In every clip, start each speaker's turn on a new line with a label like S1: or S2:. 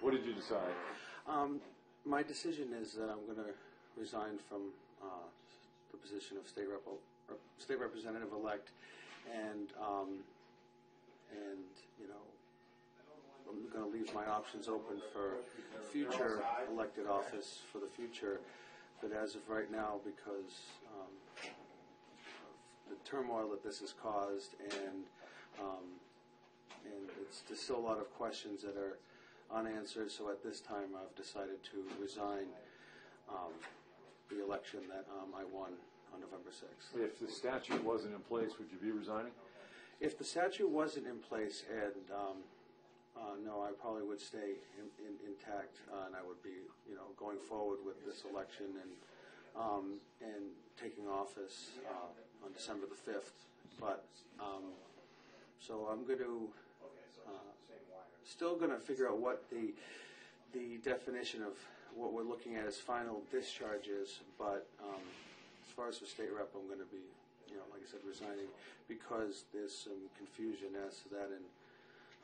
S1: what did you decide?
S2: Um, my decision is that I'm going to resign from uh, the position of state rep, state representative elect, and um, and you know, I'm going to leave my options open for future elected office for the future. But as of right now, because um, of the turmoil that this has caused, and um, and it's there's still a lot of questions that are unanswered. So at this time, I've decided to resign um, the election that um, I won on November 6th.
S1: If the statute wasn't in place, would you be resigning?
S2: If the statute wasn't in place, and um, uh, no, I probably would stay in, in, intact, uh, and I would be, you know, going forward with this election and um, and taking office uh, on December the fifth. But um, so I'm going to uh, still going to figure out what the the definition of what we're looking at as final discharge is. But um, as far as the state rep, I'm going to be, you know, like I said, resigning because there's some confusion as to that, and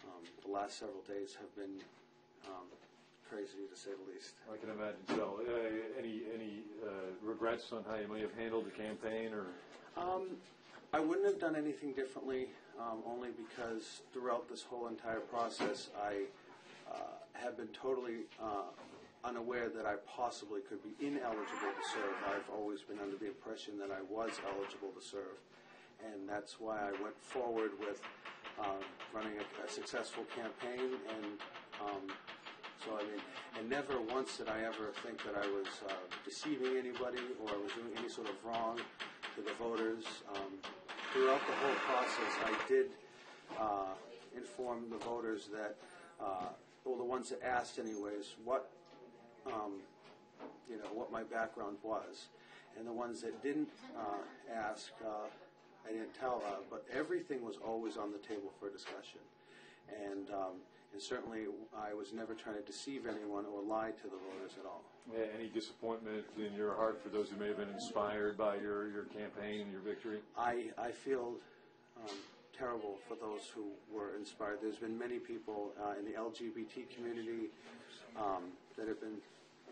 S2: um, the last several days have been um, crazy to say the least.
S1: I can imagine so. Uh, any any uh, regrets on how you may have handled the campaign, or
S2: Um, I wouldn't have done anything differently, um, only because throughout this whole entire process, I uh, have been totally uh, unaware that I possibly could be ineligible to serve. I've always been under the impression that I was eligible to serve, and that's why I went forward with um, running a, a successful campaign and. Um, so I mean, and never once did I ever think that I was uh, deceiving anybody or I was doing any sort of wrong to the voters. Um, throughout the whole process, I did uh, inform the voters that, uh, well, the ones that asked, anyways, what um, you know what my background was, and the ones that didn't uh, ask, uh, I didn't tell. Uh, but everything was always on the table for discussion, and um, and certainly I was never trying to deceive anyone or lie to the voters at all.
S1: uh, any disappointment in your heart for those who may have been inspired by your, your campaign and your victory?
S2: I, I feel um, terrible for those who were inspired. There's been many people uh, in the LGBT community um, that have been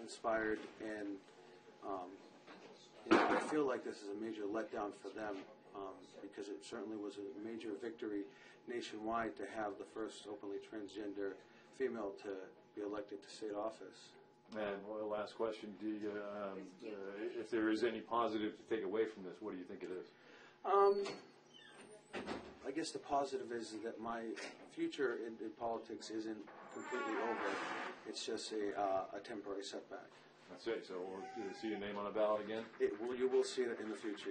S2: inspired, and um, I feel like this is a major letdown for them um, because it certainly was a major victory nationwide to have the first openly transgender female to be elected to state office.
S1: And well, last question: Do you, um, uh, if there is any positive to take away from this, what do you think it is?
S2: Um, I guess the positive is that my future in, in politics isn't completely over. It's just a, uh, a temporary setback.
S1: That's it. So we'll see your name on a ballot again.
S2: It will, you will see it in the future.